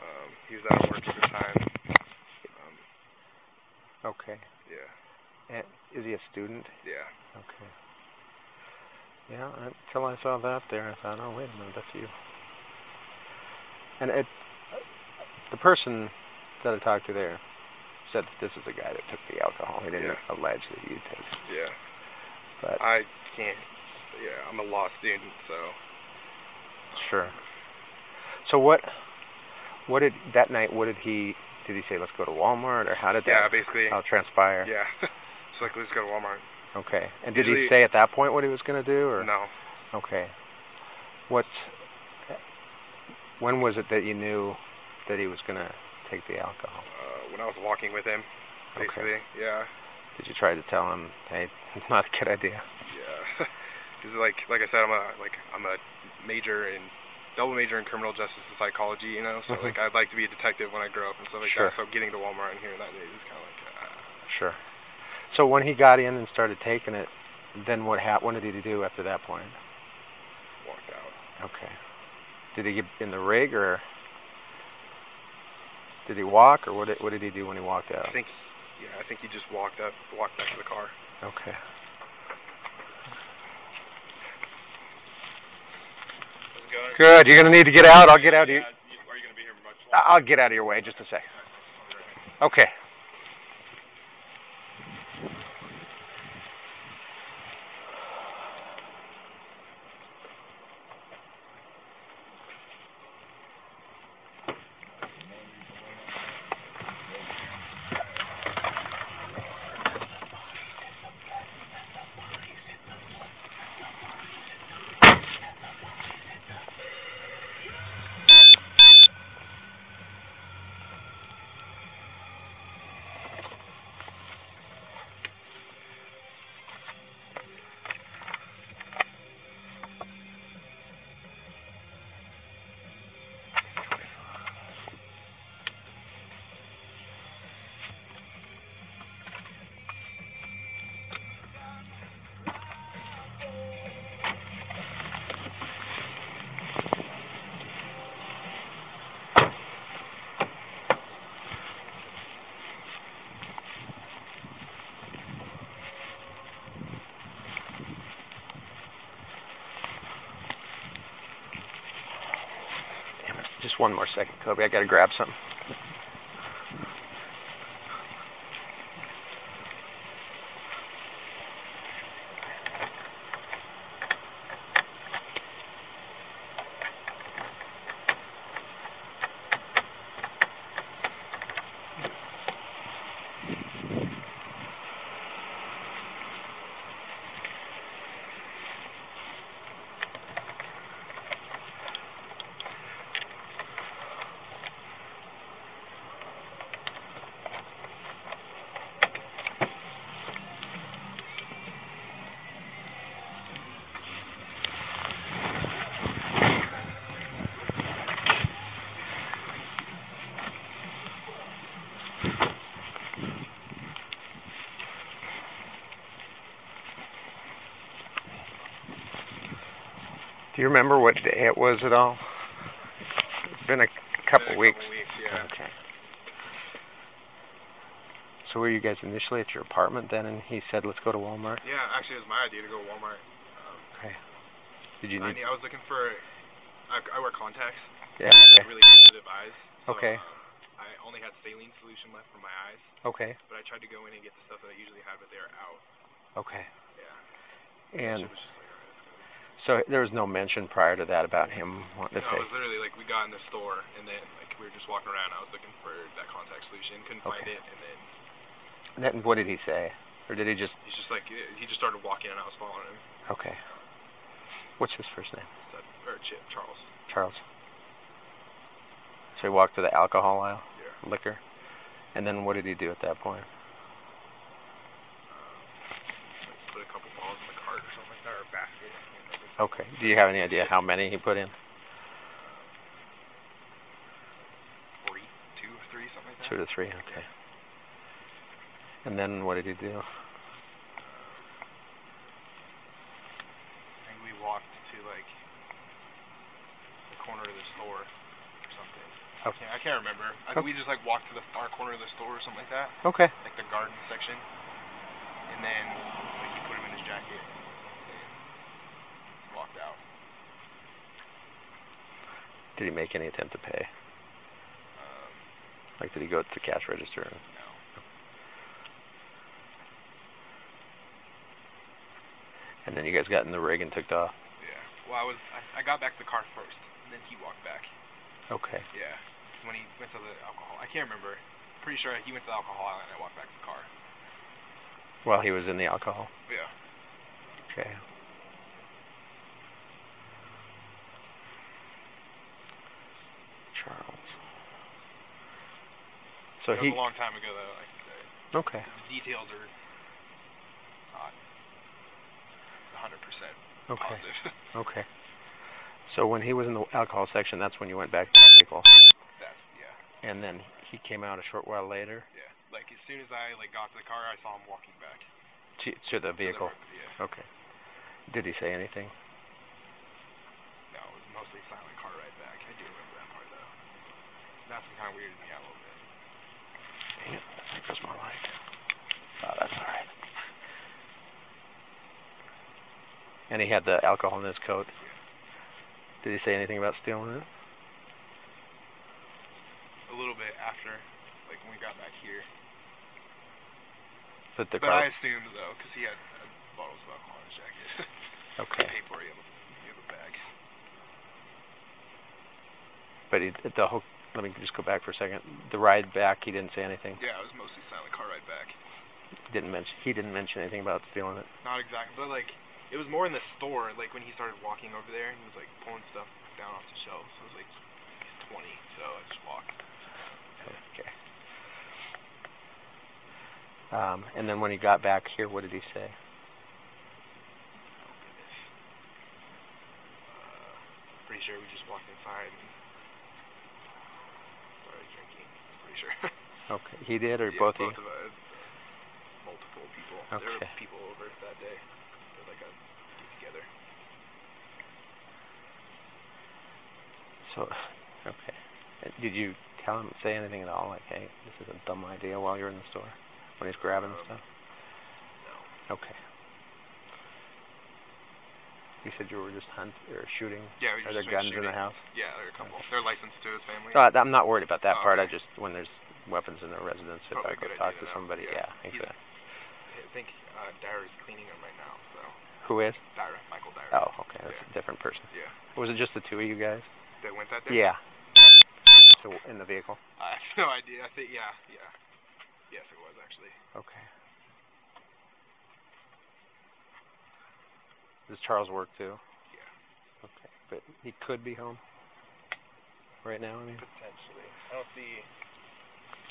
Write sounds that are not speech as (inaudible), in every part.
Um, he was out of work at the time. Um, Okay. yeah, And is he a student? yeah. Okay. Yeah, until I saw that there, I thought, oh, wait a minute, that's you. And it, the person that I talked to there said that this is the guy that took the alcohol. He didn't Yeah. allege that you took it. Yeah. But I can't. Yeah, I'm a law student, so. sure. So what? What did that night? What did he? Did he say let's go to Walmart or how did Yeah, that basically. how transpire? Yeah. (laughs) so like, let's go to Walmart. Okay. And did he say at that point what he was going to do or? No. Okay. What? When was it that you knew that he was going to take the alcohol? Uh, when I was walking with him, Okay. basically. Yeah. Did you try to tell him, hey, (laughs) it's not a good idea? Yeah. (laughs) Because like like I said, I'm a like I'm a major in double major in criminal justice and psychology. You know, so Mhm. like I'd like to be a detective when I grow up and stuff like Sure. that. So getting to Walmart and hearing that news is kind of like. Uh, Sure. So when he got in and started taking it, then what hap- What did he do after that point? walked out. Okay. Did he get in the rig or did he walk or what did, what did he do when he walked out? I think. Yeah, I think he just walked up, walked back to the car. Okay. Good. You're gonna need to get out. I'll get out of you. I'll get out of your way. Just a sec. Okay. One more second, Kobe. I gotta grab something. Do you remember what day it was at all? It's been a couple Been a weeks. Couple weeks, yeah. Okay. So were you guys initially at your apartment then, and he said, "Let's go to Walmart"? Yeah, actually, it was my idea to go to Walmart. Um, Okay. Did you I, need? knew- I was looking for. I, I wear contacts. Yeah. Okay. really sensitive eyes. So, Okay. Um, I only had saline solution left for my eyes, Okay. but I tried to go in and get the stuff that I usually have, but they were out. Okay. Yeah. And Shit was just like, alright, let's so there was no mention prior to that about him wanting to No, it was literally like we got in the store and then like we were just walking around. I was looking for that contact solution, couldn't find it, and then And then what did he say? Or did he just? he's just like he just started walking and I was following him. Okay. What's his first name? Or Chip Charles. Charles. So he walked to the alcohol aisle, Yeah. liquor, and then what did he do at that point? Um, like put a couple balls in the cart or something like that, or a basket. I can't remember. Okay. Do you have any idea how many he put in? Three, two or three, something like that. Two to three. Okay. And then what did he do? I think we walked to like the corner of the store or something. Okay. I can't, I can't remember. I think we just like walked to the far corner of the store or something like that, Okay. like the garden section, and then like he put him in his jacket and walked out. Did he make any attempt to pay? Um, Like, did he go to the cash register? no. And then you guys got in the rig and took off. Yeah. Well, I was I, I got back to the car first, and then he walked back. Okay. Yeah. When he went to the alcohol, I can't remember. Pretty sure he went to the alcohol island and I walked back to the car. While he was in the alcohol. Yeah. Okay. Charles. So it he. was a long time ago though. Like Okay. the details are not hundred percent Okay. positive. (laughs) Okay. So when he was in the alcohol section, that's when you went back to the vehicle, That's yeah. and then he came out a short while later Yeah. Like as soon as I like got to the car, I saw him walking back. to to the To the vehicle. yeah. Okay. Did he say anything? No, it was mostly silent car ride back. I do remember that part though. That's kind of weirded me out a little bit. Goes my light. Oh, that's all right. And he had the alcohol in his coat. Did he say anything about stealing it? A little bit after, like when we got back here. But the but. I assumed though, because he had uh, bottles of alcohol in his jacket. (laughs) Okay. Paid for it. You have a, you have a bag. But he the whole. Let me just go back for a second. The ride back, he didn't say anything. Yeah, it was mostly silent car ride back. Didn't mention. He didn't mention anything about stealing it. Not exactly, but like it was more in the store. Like when he started walking over there, he was like pulling stuff down off the shelves. I was like, he's 20, so I just walked. Okay. Um, and then when he got back here, what did he say? Uh, pretty sure we just walked inside and started drinking. Pretty sure. (laughs) Okay. He did, or yeah, both of both you? of us. Multiple people. There were Okay. people over that day. Was like a get together. So, (laughs) okay. Uh, Did you tell him, say anything at all? Like, hey, this is a dumb idea while you're in the store when he's grabbing Um, stuff. No. Okay. You said you were just hunt or shooting. Yeah, we Are there guns in the house? Yeah, there are a couple. They're licensed to his family. No, I, I'm not worried about that Oh, part. I just when there's weapons in the residence, if Probably I go talk to somebody, Yeah. yeah, exactly. I think uh, Dyra's cleaning them right now. So Who is? Dyra, Michael Dyra. Oh, okay, that's Yeah. a different person. Yeah. Was it just the two of you guys? That went that day. Yeah. So in the vehicle. I have no idea. I think yeah, yeah. Yes, it was actually. Okay. Does Charles work too? Yeah. Okay, but he could be home right now. I mean, Potentially. I don't see.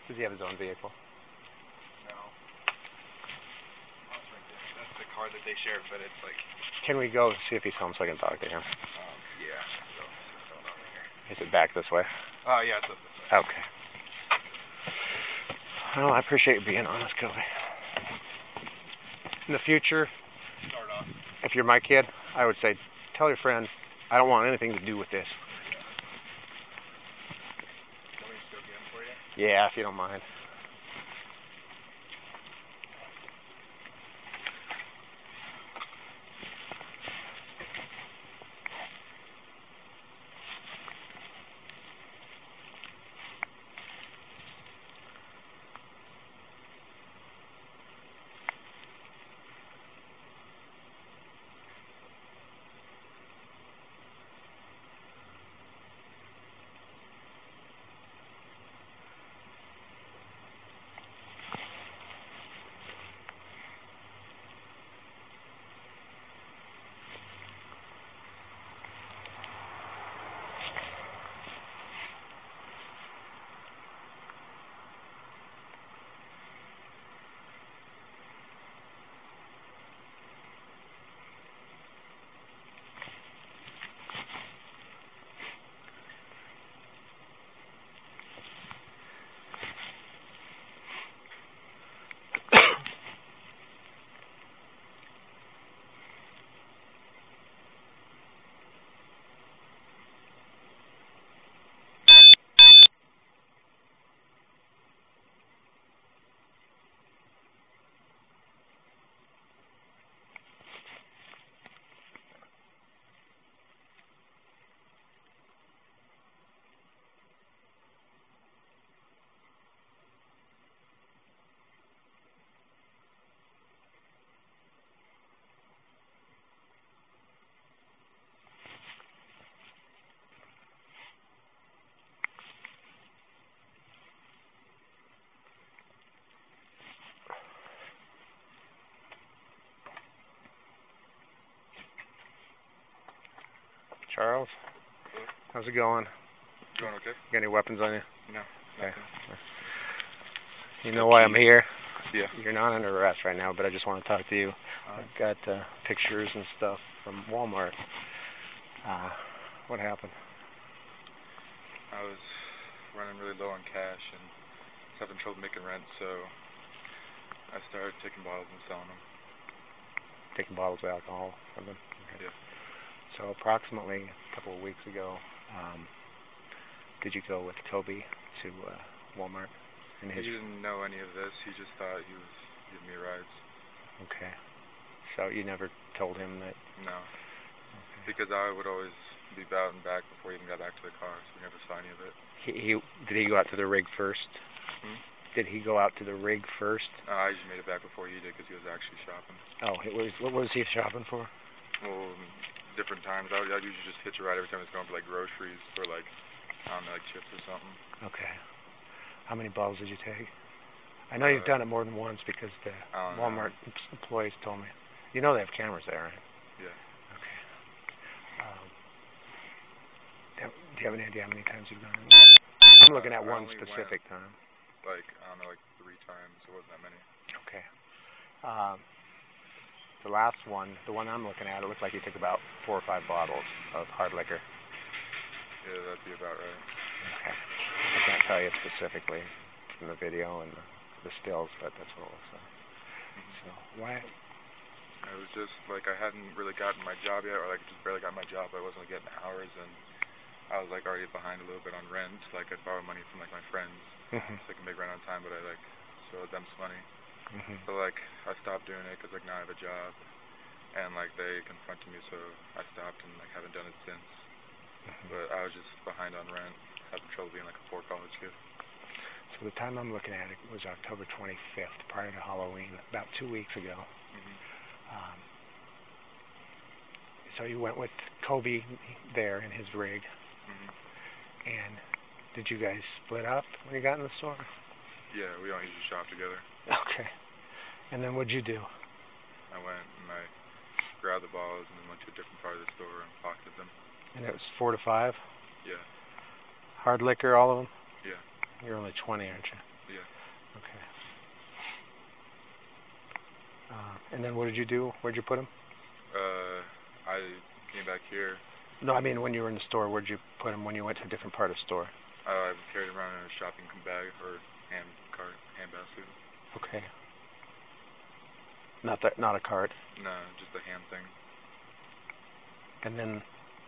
does he have his own vehicle? No. Right. That's the car that they shared, but it's like. Can we go see if he's home so I can talk to him? Um, yeah. So it's going on right here. Is it back this way? Oh yeah, it's up this way. Okay. Well, I appreciate you being honest, Kobe. In the future, Start off. if you're my kid, I would say, tell your friend, I don't want anything to do with this. Want me to just go get him for you? Yeah, if you don't mind. Charles. How's it going? Going okay? Got any weapons on you? No. Okay. nothing. You know why I'm here? Yeah. You're not under arrest right now, but I just want to talk to you. Uh, I've got uh, pictures and stuff from Walmart. Uh, what happened? I was running really low on cash and was having trouble making rent, so I started taking bottles and selling them. Taking bottles of alcohol from them? Okay. Yeah. So approximately a couple of weeks ago, um, did you go with Toby to uh, Walmart? He his didn't know any of this. He just thought he was giving me rides. okay. So you never told him that? No, Okay. because I would always be out and back before he even got back to the car, so we never saw any of it. He, he did he go out to the rig first? Hmm? Did he go out to the rig first? Uh, I just made it back before he did because he was actually shopping. Oh, it was what was he shopping for? Well, different times. I I usually just hitch a ride every time I was going for like groceries or like I don't know, like chips or something. Okay. How many bottles did you take? I know you've Uh, done it more than once because the don't know. Walmart employees told me. You know they have cameras there, right? Yeah. Okay. Um, do you have- do you have any idea how many times you've gone? I'm looking Uh, at I one only went- specific time. Like I don't know, like three times. It wasn't that many. Okay. Um, the last one, the one I'm looking at, it looked like you took about four or five bottles of hard liquor. Yeah, that'd be about right. Okay. I can't tell you specifically from the video and the, the stills, but that's what it looks like. So why? It was just like I hadn't really gotten my job yet, or like just barely got my job. I wasn't getting hours, and I was like already behind a little bit on rent. Like I'd borrow money from like my friends so I could make rent on time, but I like still owed them some money. Mhm. So like I stopped doing it because like now I have a job, and like they confronted me, so I stopped and like haven't done it since. Mhm. But I was just behind on rent, having trouble being like a poor college kid. So the time I'm looking at it was October 25th, prior to Halloween, about two weeks ago. Mhm. Um, so you went with Kobe there in his rig, Mhm. and did you guys split up when you got in the store? Yeah, we don't usually shop together. Okay. And then what'd you do? I went and I grabbed the bottles and then went to a different part of the store and pocketed them. And it was four to five? Yeah. Hard liquor, all of them? Yeah. You're only 20, aren't you? Yeah. Okay. Uh, and then what did you do? Where'd you put them? Uh, I came back here. No, I mean when you were in the store, where'd you put them when you went to a different part of the store? Uh, I carried them around in a shopping bag or hand cart, hand basket. Okay. Not that, not a card. No, just a hand thing. And then,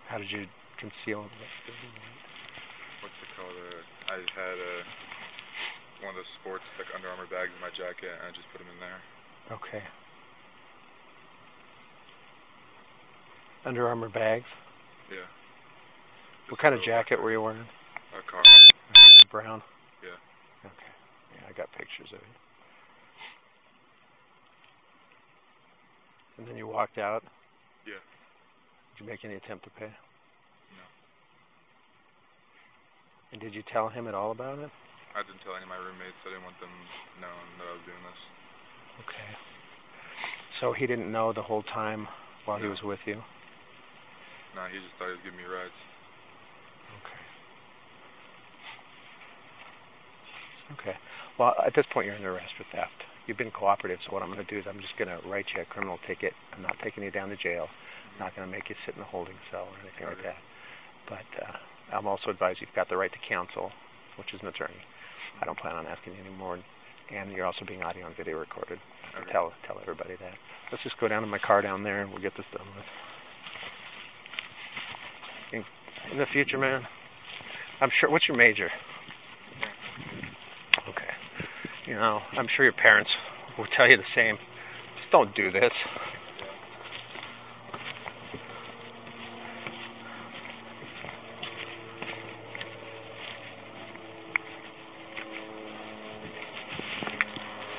how did you conceal it? What's it called? Uh, I had uh, one of those sports like Under Armour bags in my jacket, and I just put them in there. Okay. Under Armour bags. Yeah. What kind of jacket were you wearing? A car. Brown. Yeah. Okay. Yeah, I got pictures of it. And then you walked out. Yeah. Did you make any attempt to pay? No. And did you tell him at all about it? I didn't tell any of my roommates. I didn't want them knowing that I was doing this. Okay. So he didn't know the whole time while he was with you? No, he just thought he was giving me rides. Okay. Okay. Well, at this point, you're under arrest for theft. You've been cooperative, so what I'm going to do is I'm just going to write you a criminal ticket. I'm not taking you down to jail. I'm not going to make you sit in a holding cell or anything like that. But uh, I'm also advised you've got the right to counsel, which is an attorney. I don't plan on asking you anymore. And you're also being audio and video recorded. So Okay. Tell tell everybody that. Let's just go down to my car down there and we'll get this done with. In, in the future, man, I'm sure. What's your major? You know, I'm sure your parents will tell you the same. Just don't do this.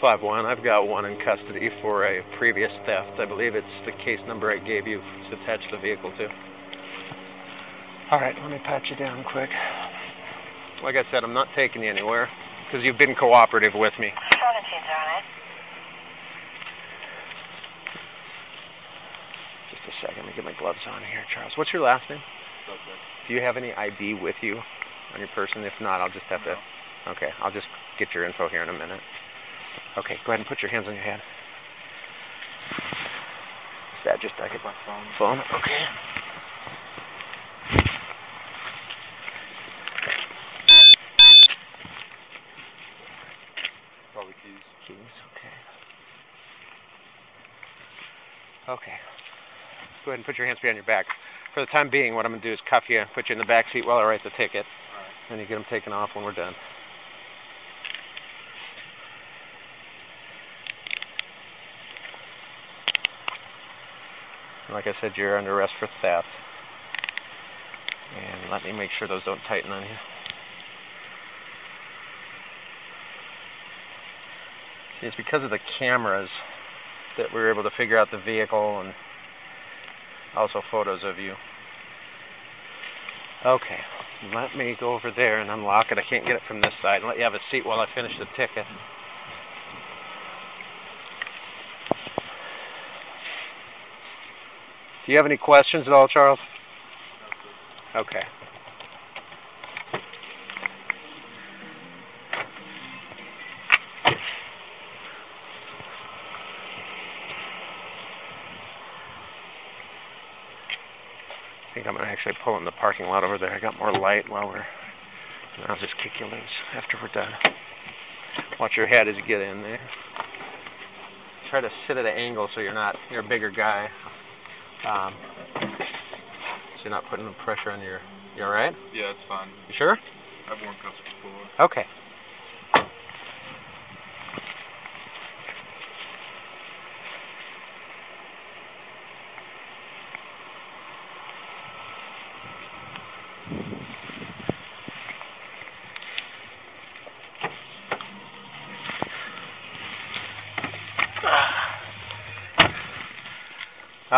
Five one. I've got one in custody for a previous theft. I believe it's the case number I gave you. It's attached to the vehicle too. All right, let me pat you down quick. Like I said, I'm not taking you anywhere because you've been cooperative with me. Attitudes on it. Just a second, let me get my gloves on here, Charles. What's your last name? suspect. Do you have any ID with you on your person? If not, I'll just have to. Okay, I'll just get your info here in a minute. Okay, go ahead and put your hands on your head. Is that just I could My phone. phone? Okay. Probably keys. Keys. Okay. Okay. Go ahead and put your hands behind your back. For the time being, what I'm going to do is cuff you and put you in the back seat while I write the ticket. Alright. And you get them taken off when we're done. And Like I said, you're under arrest for theft. And let me make sure those don't tighten on you. See, it's because of the cameras that we were able to figure out the vehicle and also photos of you. Okay, let me go over there and unlock it. I can't get it from this side. Let you have a seat while I finish the ticket. Do you have any questions at all, Charles? Okay. Actually pull in the parking lot over there. I got more light while we're. I'll just kick you loose after we're done. Watch your head as you get in there. Try to sit at an angle so you're not. You're a bigger guy. Um, so you're not putting the pressure on your. You all right? Yeah, it's fine. You sure? I've worn cuffs before. Okay.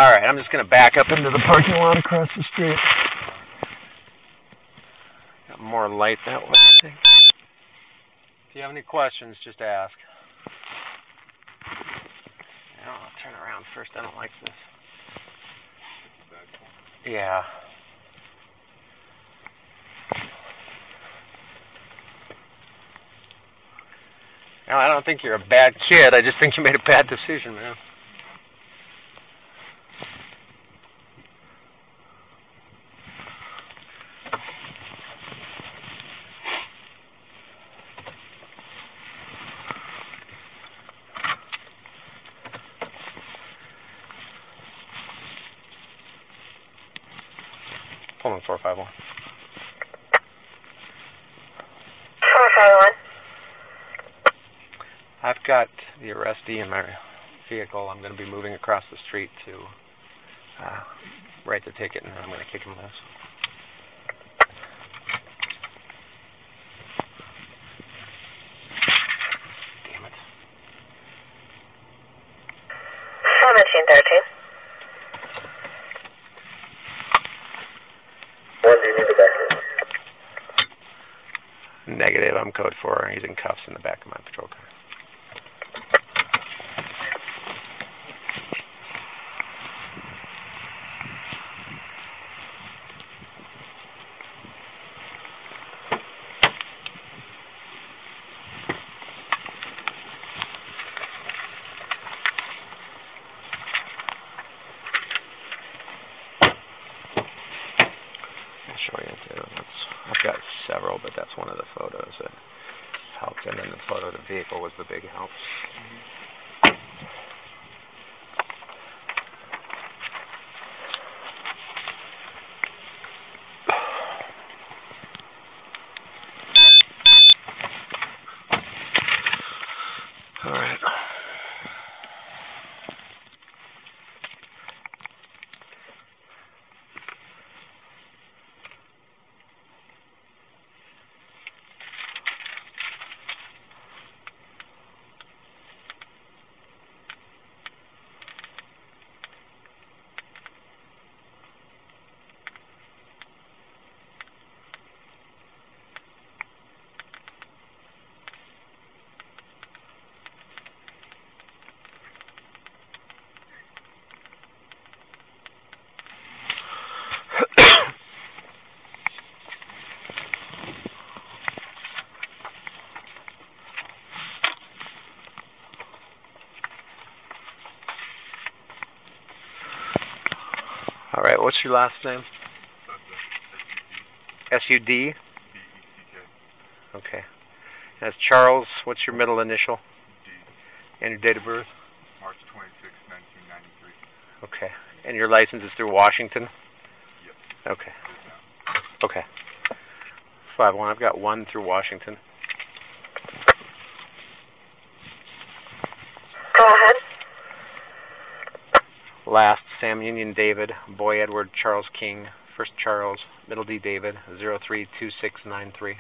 All right, I'm just going to back up into the parking lot across the street. Got more light that way. I think. If you have any questions, just ask. I'll turn around first. I don't like this. Yeah. No, I don't think you're a bad kid. I just think you made a bad decision, man. Pullman 451. Four five one. I've got the arrestee in my vehicle. I'm going to be moving across the street to uh, write the ticket, and then I'm going to kick him loose. Damn it. Seventeen thirteen. When do you need the back? Negative. I'm 4. He's cuffs in the back of my patrol car. I'll show you too. That's, I've got several, but that's one of the photos that helped. And then the photo of the vehicle was the big help. All right. Your last name? S U D. B-E-C-K. Okay. That's Charles. What's your middle initial D. and your date of birth? March 26, 1993. Okay. And your license is through Washington? Yep. Okay. It is now. Okay. Five one. I've got one through Washington. Go ahead. Last Sam Union David, Boy Edward Charles King, First Charles, Middle D David, zero three two six nine three.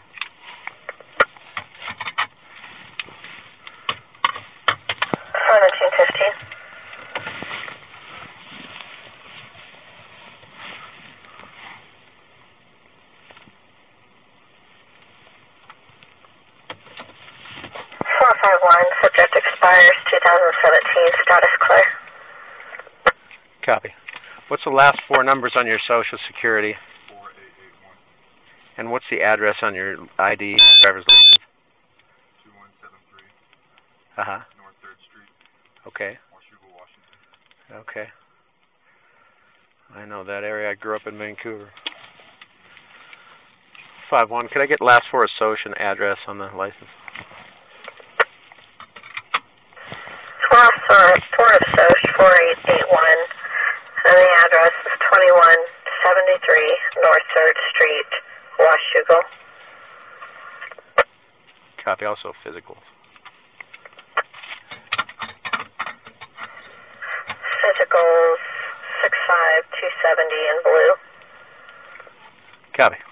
Seventeen fifteen. Four five one. Subject expires two thousand seventeen. Status clear. Copy. What's the last four numbers on your social security? 4881. And what's the address on your ID driver's license? 2173 Uh huh. North 3rd Street, Okay. Washougal, Washington. Okay. I know that area. I grew up in Vancouver. Five one. Could I get last four association address on the license? Last four, four of Soch, four eight eight one, and the address is twenty one seventy three North Third Street, Washougal. Copy. Also physicals. Physicals six five two seventy in blue. Copy.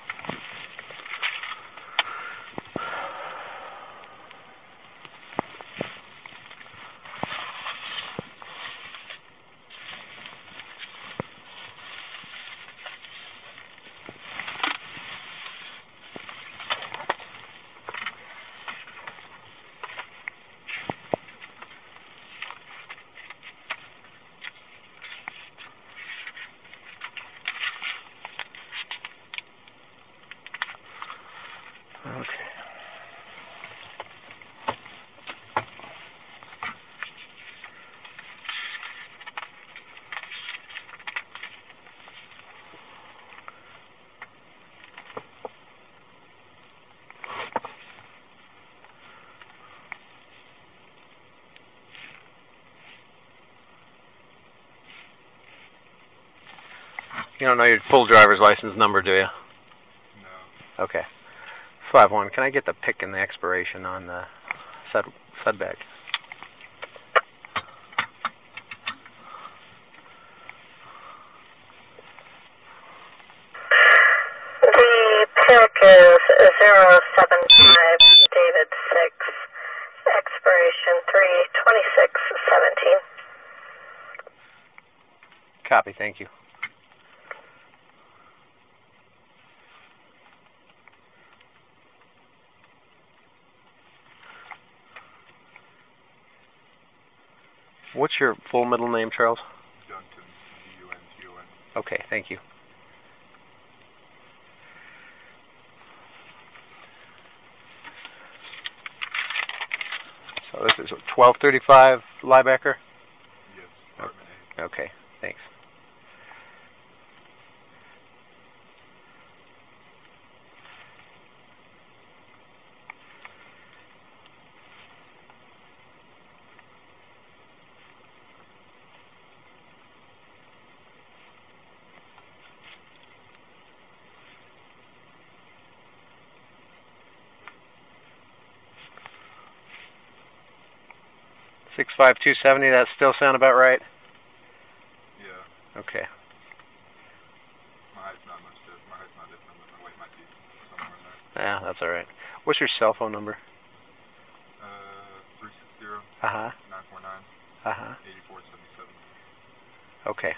You don't know your full driver's license number, do you? No. Okay. Five one. Can I get the pick and the expiration on the sud bag? The pick is zero seven five David six, expiration three twenty six seventeen. Copy. Thank you. What's your full middle name, Charles? Dunton, D-U-N-T-O-N. Okay, thank you. So this is twelve thirty-five Liebecker. Yes, apartment A. Okay, thanks. Six five two seventy. That still sound about right? Yeah. Okay. My height's not much different. My height's not different, but my weight might be somewhere in there. Yeah, that's all right. What's your cell phone number? Uh, 360 Uh huh. 949 Uh huh. 8477. Okay.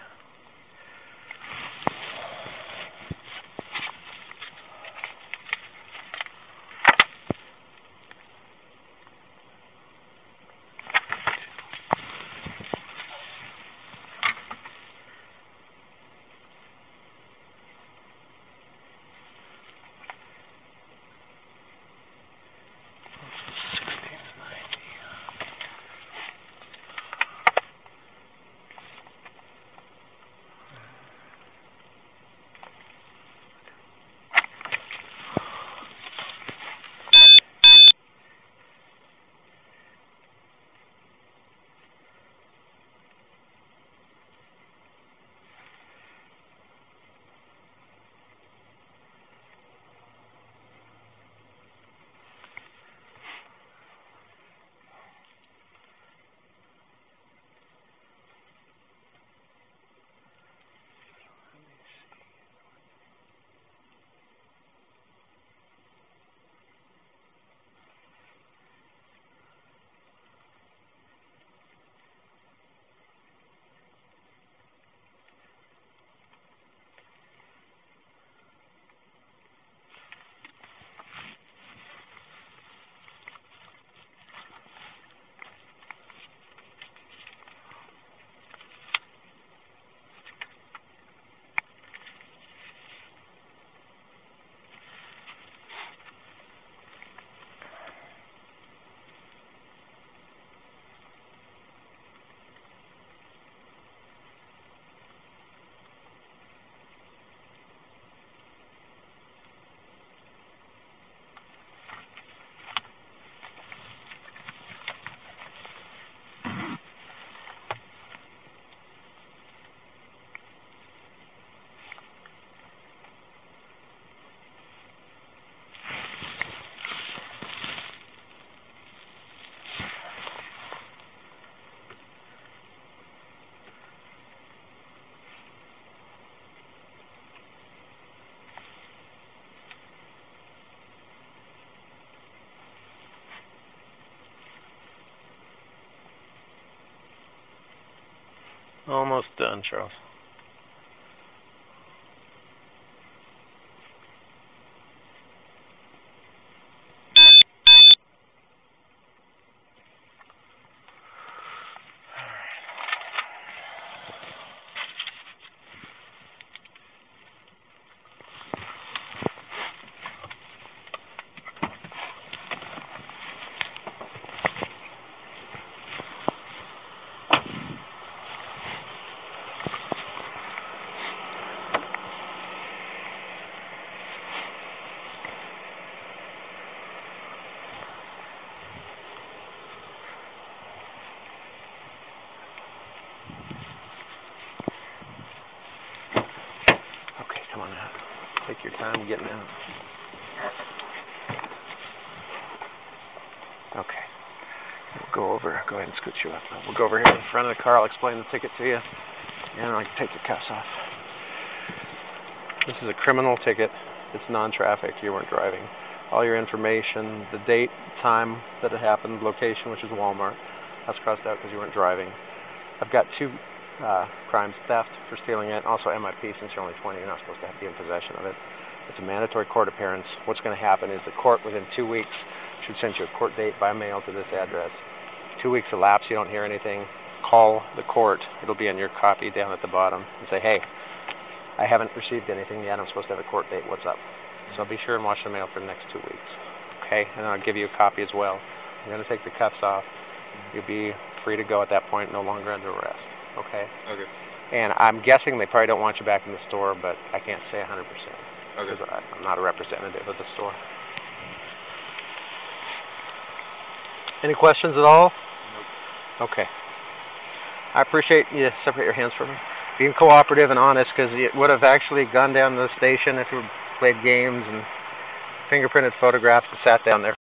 Almost done, uh, Charles. Okay, come on out. Out. Okay. We'll go over. Go ahead and scoot you up. We'll go over here in front of the car. I'll explain the ticket to you. And I can take your cuffs off. This is a criminal ticket. It's non-traffic. You weren't driving. All your information, the date, time that it happened, location, which is Walmart. That's crossed out because you weren't driving. I've got two uh, crimes, theft for stealing it, also MIP since you're only 20, you're not supposed to be in possession of it. It's a mandatory court appearance. What's going to happen is the court within two weeks should send you a court date by mail to this address. Two weeks elapse, you don't hear anything, call the court. It'll be in your copy down at the bottom and say, hey, I haven't received anything yet. I'm supposed to have a court date. What's up? So be sure and watch the mail for the next two weeks. Okay? And I'll give you a copy as well. I'm going to take the cuffs off. You'll be free to go at that point, no longer under arrest. Okay? Okay. And I'm guessing they probably don't want you back in the store, but I can't say 100% Oh, okay. because I'm not a representative of the store. Any questions at all? Nope. Okay. I appreciate you separate your hands from me. Being cooperative and honest because you would have actually gone down to the station if you played games and fingerprinted photographs and sat down there.